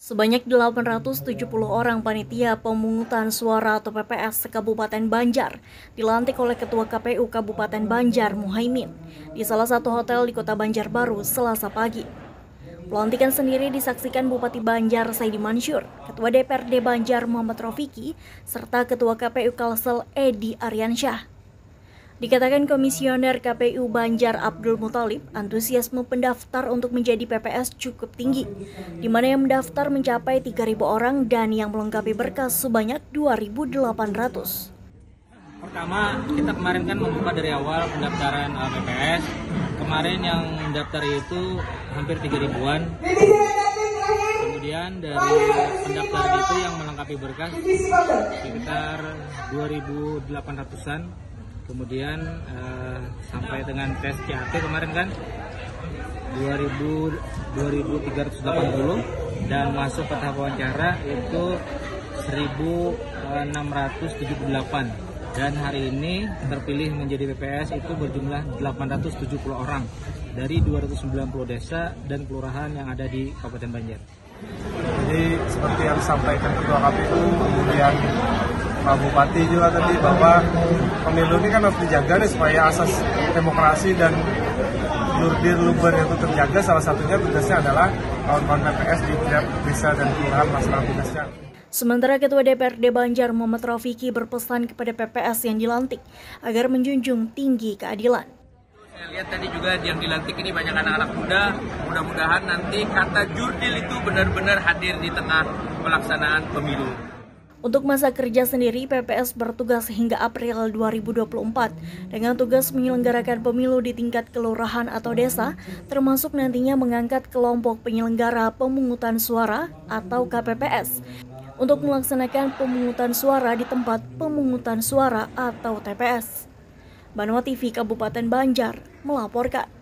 Sebanyak 870 orang panitia pemungutan suara atau PPS Kabupaten Banjar dilantik oleh Ketua KPU Kabupaten Banjar Muhaimin di salah satu hotel di Kota Banjarbaru Selasa pagi. Pelantikan sendiri disaksikan Bupati Banjar Saidi Mansur, Ketua DPRD Banjar Muhammad Rofiki, serta Ketua KPU Kalsel Edi Aryansyah. Dikatakan Komisioner KPU Banjar Abdul Mutalib, antusiasme pendaftar untuk menjadi PPS cukup tinggi, di mana yang mendaftar mencapai 3.000 orang dan yang melengkapi berkas sebanyak 2.800. Pertama, kita kemarin kan membuka dari awal pendaftaran uh, PPS. Kemarin yang mendaftar itu hampir 3 ribuan. Kemudian dari pendaftar itu yang melengkapi berkas sekitar 2.800-an kemudian uh, sampai dengan tes CAT kemarin kan 2000 2380 dan masuk ke tahap wawancara itu 1678 dan hari ini terpilih menjadi PPS itu berjumlah 870 orang dari 290 desa dan kelurahan yang ada di Kabupaten Banjar. Jadi seperti yang disampaikan Ketua KPU kemudian Pak Bupati juga tadi bahwa pemilu ini kan harus dijaga nih supaya asas demokrasi dan jurdil luber itu terjaga salah satunya tugasnya adalah kawan-kawan PPS di tiap desa dan kelurahan masalah tugasnya. Sementara Ketua DPRD Banjar Muhammad Rafiki berpesan kepada PPS yang dilantik agar menjunjung tinggi keadilan. Saya lihat tadi juga yang dilantik ini banyak anak-anak muda. Mudah-mudahan nanti kata jurdil itu benar-benar hadir di tengah pelaksanaan pemilu. Untuk masa kerja sendiri, PPS bertugas hingga April 2024 dengan tugas menyelenggarakan pemilu di tingkat kelurahan atau desa, termasuk nantinya mengangkat kelompok penyelenggara pemungutan suara atau KPPS untuk melaksanakan pemungutan suara di tempat pemungutan suara atau TPS. Banua TV Kabupaten Banjar melaporkan.